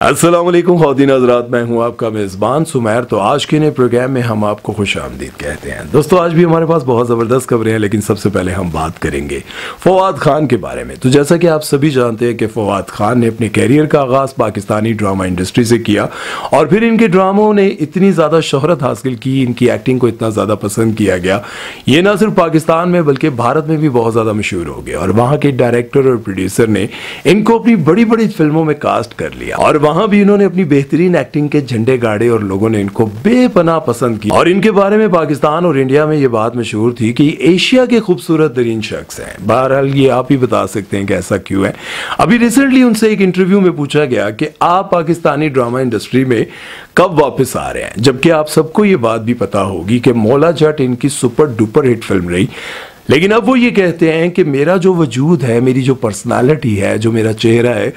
السلام علیکم خواتین حضرات، میں ہوں آپ کا میزبان سمیر۔ تو آج کے نئے پروگرام میں ہم آپ کو خوش آمدید کہتے ہیں۔ دوستو، آج بھی ہمارے پاس بہت زبردست خبریں ہیں، لیکن سب سے پہلے ہم بات کریں گے فواد خان کے بارے میں۔ تو جیسا کہ آپ سبھی جانتے ہیں کہ فواد خان نے اپنے کیریئر کا آغاز پاکستانی ڈرامہ انڈسٹری سے کیا، اور پھر ان کے ڈراموں نے اتنی زیادہ شہرت حاصل کی، ان کی ایکٹنگ کو اتنا زیادہ پسند کیا گیا۔ یہ نہ صرف پاکستان میں، بلکہ بھارت میں بھی بہت زیادہ مشہور ہو گیا اور وہاں کے ڈائریکٹر اور پروڈیوسر نے ان کو اپنی بڑی بڑی فلموں میں کاسٹ کر لیا۔ اور وہاں بھی انہوں نے اپنی بہترین ایکٹنگ کے جھنڈے گاڑے اور لوگوں نے ان کو بے پناہ پسند کی اور ان کے بارے میں پاکستان اور انڈیا میں یہ بات مشہور تھی کہ ایشیا کے خوبصورت ترین شخص ہیں۔ بہرحال یہ آپ ہی بتا سکتے ہیں کہ ایسا کیوں ہے۔ ابھی ریسنٹلی ان سے ایک انٹرویو میں پوچھا گیا کہ آپ پاکستانی ڈرامہ انڈسٹری میں کب واپس آ رہے ہیں؟ جبکہ آپ سب کو یہ بات بھی پتا ہوگی کہ مولا جٹ ان کی سپر ڈوپر ہٹ فلم رہی۔ لیکن اب وہ یہ کہتے ہیں کہ میرا جو وجود ہے، میری جو پرسنالٹی ہے، جو میرا چہرہ ہے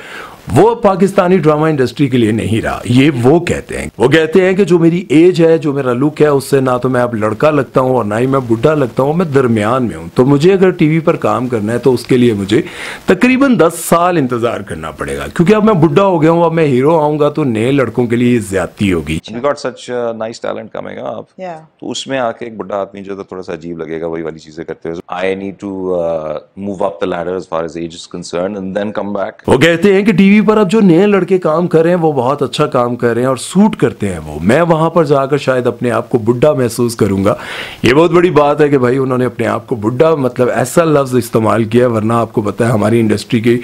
وہ پاکستانی ڈرامہ انڈسٹری کے لیے نہیں رہا۔ یہ وہ کہتے ہیں۔ وہ کہتے ہیں کہ جو میری ایج ہے جو میرا لک ہے اس سے نہ تو میں اب لڑکا لگتا ہوں اور نہ ہی میں بڈھا لگتا ہوں میں درمیان میں ہوں۔ تو مجھے اگر ٹی وی پر کام کرنا ہے تو اس کے لیے مجھے تقریباً دس سال انتظار کرنا پڑے گا۔ کیونکہ اب میں بڈھا ہو گیا ہوں اب میں ہیرو آؤں گا تو نئے لڑکوں کے لیے زیادتی ہوگی۔ نائس ٹیلنٹ کمے گا آپ تو اس میں آ کے ایک بڈھا آدمی جو تھوڑا سا عجیب لگے گا وہی والی چیزیں کرتے ہوئے۔ I need to move up the leader as far as age is concerned and then come back. وہ کہتے ہیں کہ ٹی وی وی پر اب جو نئے لڑکے کام کر رہے ہیں، وہ بہت اچھا کام کر رہے ہیں اور سوٹ کرتے ہیں وہ۔ میں وہاں پر جا کر شاید اپنے آپ کو بڈھا محسوس کروں گا۔ یہ بہت بڑی بات ہے کہ بھائی، انہوں نے اپنے آپ کو بڈھا مطلب ایسا لفظ استعمال کیا، ورنہ آپ کو پتا ہے ہماری انڈسٹری کی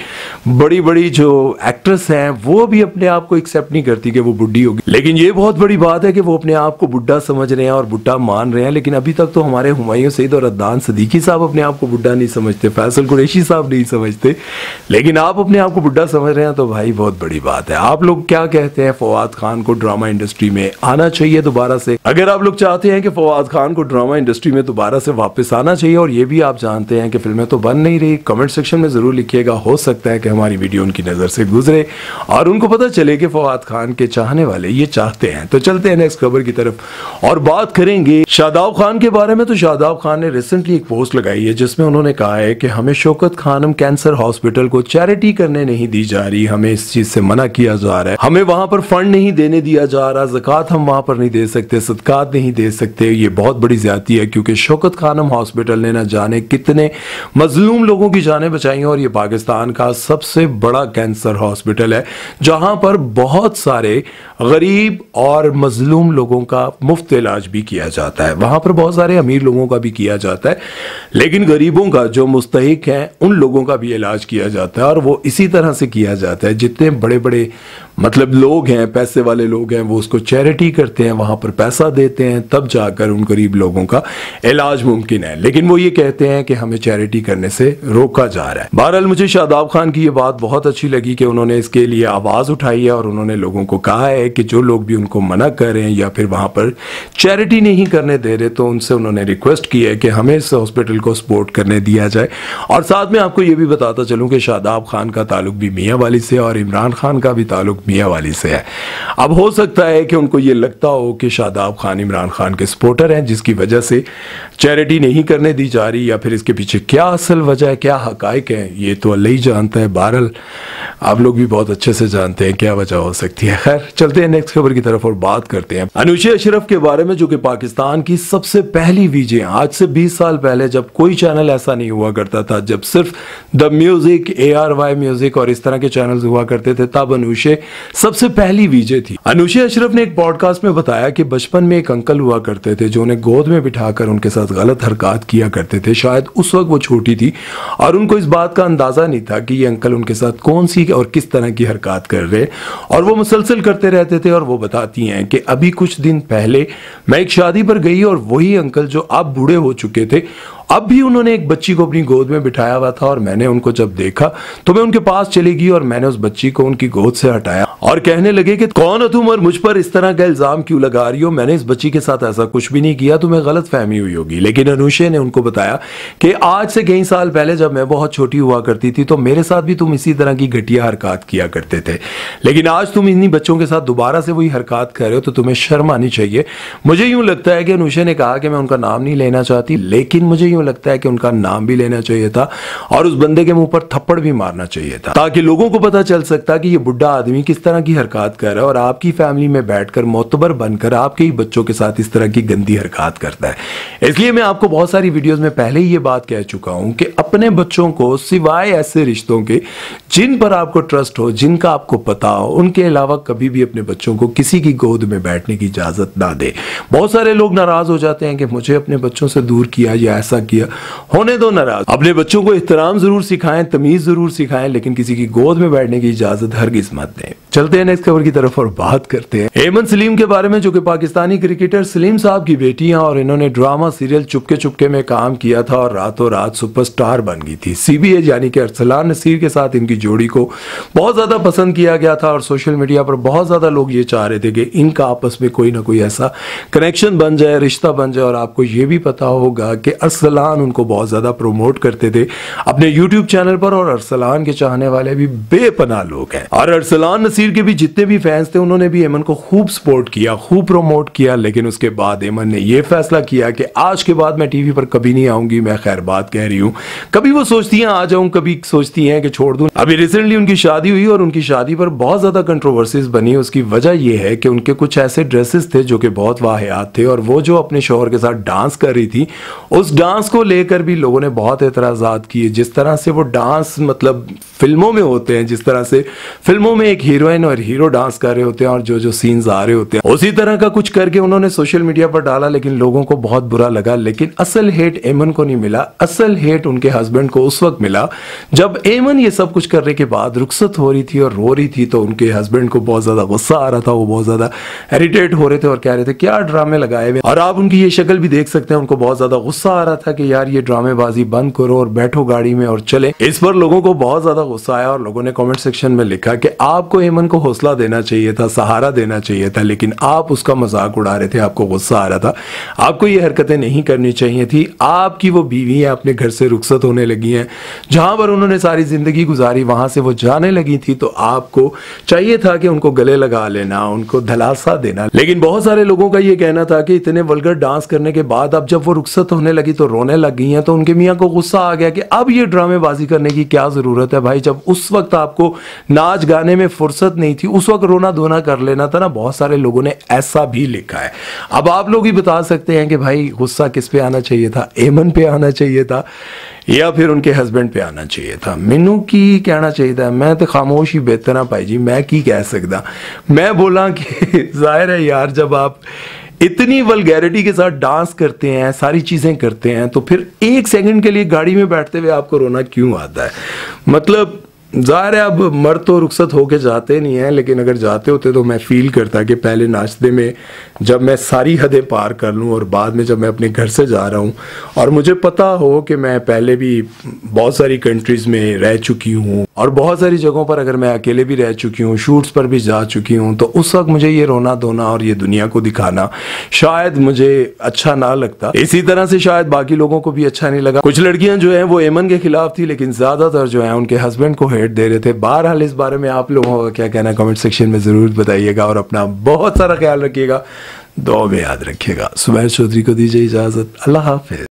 بڑی بڑی جو ایکٹریس ہیں، وہ بھی اپنے آپ کو ایکسیپٹ نہیں کرتی کہ وہ بڈھی ہوگی۔ لیکن یہ بہت بڑی بات ہے کہ وہ اپنے آپ کو بڈھا سمجھ رہے ہیں اور بڈھا مان رہے ہیں۔ لیکن ابھی تک تو ہمارے ہمایوں سعید اور عدنان صدیقی صاحب اپنے آپ کو بڈھا نہیں سمجھتے، فیصل قریشی صاحب نہیں سمجھتے۔ لیکن آپ اپنے آپ کو بڈھا سمجھ رہے ہیں تو بھائی بہت بڑی بات ہے۔ آپ لوگ کیا کہتے ہیں فواد خان کو ڈرامہ انڈسٹری میں آنا چاہیے دوبارہ سے؟ اگر آپ لوگ چاہتے ہیں کہ فواد خان کو ڈرامہ انڈسٹری میں دوبارہ سے واپس آنا چاہیے اور یہ بھی آپ جانتے ہیں کہ فلمیں تو بن نہیں رہی کمنٹ سیکشن میں ضرور لکھیے گا۔ ہو سکتا ہے کہ ہماری ویڈیو ان کی نظر سے گزرے اور ان کو پتہ چلے کہ فواد خان کے چاہنے والے یہ چاہتے ہیں۔ تو چلتے ہیں نیکسٹ خبر کی طرف۔ اور بات کریں گے شاداب خان کے بارے میں۔ تو شاداب خان نے ریسنٹلی ایک پوسٹ لگائی ہے جس میں انہوں نے کہا ہے کہ ہمیں شوکت خانم کینسر ہاسپٹل کو چیریٹی کرنے نہیں دی جا رہی۔ ہمیں اس چیز سے منع کیا جا رہا ہے۔ ہمیں وہاں پر فنڈ نہیں دینے دیا جا رہا، زکوٰۃ ہم وہاں پر نہیں دے سکتے، صدقات نہیں دے سکتے۔ یہ بہت بڑی زیادتی ہے کیونکہ شوکت خانم ہاسپٹل نے نہ جانے کتنے مظلوم لوگوں کی جانیں بچائی ہیں اور یہ پاکستان کا سب سے بڑا کینسر ہاسپٹل ہے، جہاں پر بہت سارے غریب اور مظلوم لوگوں کا مفت علاج بھی کیا جاتا ہے۔ وہاں پر بہت سارے امیر لوگوں کا بھی کیا جاتا ہے، لیکن غریبوں کا جو مستحق ہیں، ان لوگوں کا بھی علاج کیا جاتا ہے اور وہ اسی طرح سے کیا جاتا ہے۔ جتنے بڑے بڑے مطلب لوگ ہیں، پیسے والے لوگ ہیں، وہ اس کو چیریٹی کرتے ہیں، وہاں پر پیسہ دیتے ہیں، تب جا کر ان غریب لوگوں کا علاج ممکن ہے۔ لیکن وہ یہ کہتے ہیں کہ ہمیں چیریٹی کرنے سے روکا جا رہا ہے۔ بہرحال مجھے شاداب خان کی یہ بات بہت اچھی لگی کہ انہوں نے اس کے لیے آواز اٹھائی ہے اور انہوں نے لوگوں کو کہا ہے کہ جو لوگ بھی ان کو منع کر رہے ہیں یا پھر وہاں پر چیریٹی نہیں کرنے دے رہے تو ان سے انہوں نے ریکویسٹ کی ہے کہ ہمیں اس ہاسپٹل کو سپورٹ کرنے دیا جائے۔ اور ساتھ میں آپ کو یہ بھی بتاتا چلوں کہ شاداب خان کا تعلق بھی میاں والی سے اور عمران خان کا بھی تعلق میاں والی سے ہے۔ اب ہو سکتا ہے کہ ان کو یہ لگتا ہو کہ شاداب خان عمران خان کے سپورٹر ہیں، جس کی وجہ سے چیریٹی نہیں کرنے دی جا رہی یا پھر اس کے پیچھے کیا اصل وجہ ہے، کیا حقائق ہیں، یہ تو اللہ ہی جانتا ہے۔ بہرحال آپ لوگ بھی بہت اچھے سے جانتے ہیں کیا وجہ ہو سکتی ہے۔ خیر، چلتے ہیں نیکسٹ خبر کی طرف اور بات کرتے ہیں۔ انوشی اشرف کے بارے میں، جو کہ پاکستان کی سب سے پہلی ویجے آج سے بیس سال پہلے جب کوئی چینل ایسا نہیں ہوا کرتا تھا، جب صرف the music A R Y music اور اس طرح کے چینلز ہوا کرتے تھے، تب انوشے سب سے پہلی ویجے تھی۔ انوشی اشرف نے ایک پوڈ کاسٹ میں بتایا کہ بچپن میں ایک انکل ہوا کرتے تھے جو انہیں گود میں بٹھا کر ان کے ساتھ غلط حرکات کیا کرتے تھے۔ شاید اس وقت وہ چھوٹی تھی اور ان کو اس بات کا اندازہ نہیں تھا کہ یہ انکل ان کے ساتھ کون سی اور کس طرح کی حرکات کر رہے۔ اور وہ مسلسل کرتے رہتے تھے اور وہ بتاتی ہیں کہ ابھی کچھ دن پہلے میں ایک شادی پر گئی اور وہی انکل جو اب بوڑھے ہو چکے تھے، اب بھی انہوں نے ایک بچی کو اپنی گود میں بٹھایا ہوا تھا اور میں نے ان کو جب دیکھا تو میں ان کے پاس چلی گئی اور میں نے اس بچی کو ان کی گود سے ہٹایا۔ اور کہنے لگے کہ کون ہو تم اور مجھ پر اس طرح کا الزام کیوں لگا رہی ہو؟ میں نے اس بچی کے ساتھ ایسا کچھ بھی نہیں کیا، تمہیں غلط فہمی ہوئی ہوگی۔ لیکن انوشے نے ان کو بتایا کہ آج سے کئی سال پہلے جب میں بہت چھوٹی ہوا کرتی تھی تو میرے ساتھ بھی تم اسی طرح کی گھٹیا حرکات کیا کرتے تھے۔ لیکن آج تم انہی بچوں کے ساتھ دوبارہ سے وہی حرکات کر رہے ہو تو تمہیں شرم آنی چاہیے۔ مجھے یوں لگتا ہے کہ انوشے نے کہا کہ میں ان کا نام نہیں لینا چاہتی، لیکن مجھے یوں لگتا ہے کہ ان کا نام بھی لینا چاہیے تھا اور اس بندے کے منہ پر تھپڑ بھی مارنا چاہیے تھا، تاکہ لوگوں کو پتا چل سکتا کہ یہ بڈھا آدمی کس طرح طرح کی حرکات کر رہا ہے اور آپ کی فیملی میں بیٹھ کر معتبر بن کر آپ کے ہی بچوں کے ساتھ اس طرح کی گندی حرکات کرتا ہے۔ اس لیے میں آپ کو بہت ساری ویڈیوز میں پہلے ہی یہ بات کہہ چکا ہوں کہ اپنے بچوں کو سوائے ایسے رشتوں کے جن پر آپ کو ٹرسٹ ہو، جن کا آپ کو پتا ہو، ان کے علاوہ کبھی بھی اپنے بچوں کو کسی کی گود میں بیٹھنے کی اجازت نہ دے۔ بہت سارے لوگ ناراض ہو جاتے ہیں کہ مجھے اپنے بچوں سے دور کیا یا ایسا کیا۔ ہونے دو ناراض۔ اپنے بچوں کو احترام ضرور سکھائیں، تمیز ضرور سکھائیں، لیکن کسی کی گود میں بیٹھنے کی اجازت ہرگز مت دیں۔ چلتے ہیں نیکسٹ خبر کی طرف اور بات کرتے ہیں۔ ایمن سلیم کے بارے میں جو کہ پاکستانی کرکٹر سلیم صاحب کی بیٹیاں اور انہوں نے ڈراما سیریل چپکے چپکے میں کام کیا تھا اور راتوں رات سپر سٹار بن گئی تھی۔ سی بی اے یعنی کہ ارسلان نصیر کے ساتھ ان کی جوڑی کو بہت زیادہ پسند کیا گیا تھا اور سوشل میڈیا پر بہت زیادہ لوگ یہ چاہ رہے تھے کہ ان کا آپس میں کوئی نہ کوئی ایسا کنیکشن بن جائے، رشتہ بن جائے اور آپ کو یہ بھی پتا ہوگا کہ ارسلان ان کو بہت زیادہ پروموٹ کرتے تھے۔ اپنے یوٹیوب چینل پر اور ارسلان کے چاہنے والے بھی بے پناہ لوگ ہیں۔ اور ارسلان نصیر کے بھی جتنے بھی فینس تھے، انہوں نے بھی ایمن کو خوب سپورٹ کیا، خوب پروموٹ کیا، لیکن اس کے بعد ایمن نے یہ فیصلہ کیا کہ آج کے بعد میں ٹی وی پر کبھی نہیں آؤں گی، میں خیر بات کہہ رہی ہوں۔ کبھی وہ سوچتی ہیں، آ جاؤں، کبھی سوچتی ہیں کہ چھوڑ دوں۔ ابھی ریسنٹلی ان کی شادی ہوئی اور ان کی شادی پر بہت زیادہ کنٹروورسیز بنی۔ اس کی وجہ یہ ہے کہ ان کے کچھ ایسے ڈریسز تھے جو کہ بہت واحد تھے اور وہ جو اپنے شوہر کے ساتھ ڈانس کر رہی تھی، اس ڈانس کو لے کر بھی لوگوں نے بہت اعتراضات کیے۔ جس طرح سے وہ ڈانس مطلب فلموں میں ہوتے ہیں، جس طرح سے فلموں میں ایک ہیروئن اور ہیرو ڈانس کر رہے ہوتے ہیں اور جو جو سینز آ رہے ہوتے ہیں اسی طرح کا کچھ کر کے انہوں نے سوشل میڈیا پر ڈالا لیکن لوگوں کو بہت برا لگا لیکن اصل ہیٹ ایمن کو نہیں ملا اصل ہیٹ ان کے ہسبینڈ کو اس وقت ملا جب ایمن یہ سب کچھ کرنے کے بعد رخصت ہو رہی تھی اور رو رہی تھی تو ان کے ہسبینڈ کو بہت زیادہ غصہ آ رہا تھا وہ بہت زیادہ ایریٹیٹ ہو رہے تھے اور کہہ رہے تھے کیا ڈرامے لگائے ہوئے اور آپ ان کی یہ شکل بھی دیکھ سکتے ہیں ان کو بہت زیادہ غصہ آ رہا تھا کہ یار یہ ڈرامے بازی بند کرو اور بیٹھو گاڑی میں اور چلے اس پر لوگوں کو بہت زیادہ غصہ آیا اور لوگوں نے کامنٹ سیکشن میں لکھا کہ آپ کو ایمن کو حوصلہ دینا چاہیے تھا، سہارا دینا چاہیے تھا، لیکن آپ اس کا مذاق اڑا رہے تھے، آپ کو غصہ آ رہا تھا۔ آپ کو یہ حرکتیں نہیں کرنی چاہیے تھی۔ آپ کی وہ بیوی ہیں اپنے گھر سے رخصت ہونے لگی ہیں۔ جہاں پر انہوں نے ساری زندگی گزاری، وہاں سے وہ جانے لگی تھی۔ تو آپ کو چاہیے تھا کہ ان کو گلے لگا لینا، ان کو دھلاسا دینا۔ لیکن بہت سارے لوگوں کا یہ کہنا تھا کہ اتنے ولگر ڈانس کرنے کے بعد اب جب وہ رخصت ہونے لگی تو رونے لگ گئی ہیں۔ تو ان کے میاں کو غصہ آ گیا کہ اب یہ ڈرامے بازی کرنے کی کیا ضرورت ہے بھائی؟ جب اس وقت آپ کو ناچ گانے میں فرصت نہیں تھی، اس وقت رونا دھونا کر لینا تھا نا، بہت سارے لوگوں نے ایسا بھی لکھا ہے۔ اب آپ لوگ ہی بتا سکتے ہیں کہ بھائی، غصہ کس پہ آنا چاہیے تھا؟ ایمن پہ آنا چاہیے تھا یا پھر ان کے ہسبینڈ پہ آنا چاہیے تھا؟ مینو کی کہنا چاہیے تھا؟ میں تو خاموش ہی بہتر ہاں پائی جی میں کی کہہ سکتا؟ میں بولا کہ ظاہر ہے یار، جب آپ اتنی ولگیرٹی کے ساتھ ڈانس کرتے ہیں، ساری چیزیں کرتے ہیں، تو پھر ایک سیکنڈ کے لیے گاڑی میں بیٹھتے ہوئے آپ کو رونا کیوں آتا ہے؟ مطلب ظاہر ہے اب مرد تو رخصت ہو کے جاتے نہیں ہیں، لیکن اگر جاتے ہوتے تو میں فیل کرتا کہ پہلے ناشتے میں جب میں ساری حدیں پار کر لوں اور بعد میں جب میں اپنے گھر سے جا رہا ہوں۔ اور مجھے پتا ہو کہ میں پہلے بھی بہت ساری کنٹریز میں رہ چکی ہوں۔ اور بہت ساری جگہوں پر اگر میں اکیلے بھی رہ چکی ہوں شوٹس پر بھی جا چکی ہوں، تو اس وقت مجھے یہ رونا دھونا اور یہ دنیا کو دکھانا شاید مجھے اچھا نہ لگتا۔ اسی طرح سے شاید باقی لوگوں کو بھی اچھا نہیں لگا۔ کچھ لڑکیاں جو ہیں وہ ایمن کے خلاف تھی لیکن زیادہ تر جو ہیں ان کے ہسبینڈ کو ہیٹ دے رہے تھے۔ بہرحال اس بارے میں آپ لوگوں کا کیا کہنا کمنٹ سیکشن میں ضرور بتائیے گا اور اپنا بہت سارا خیال رکھیے گا۔ دعا میں یاد رکھیے گا۔ سبیر چودھری کو دیجیے اجازت۔ اللہ حافظ۔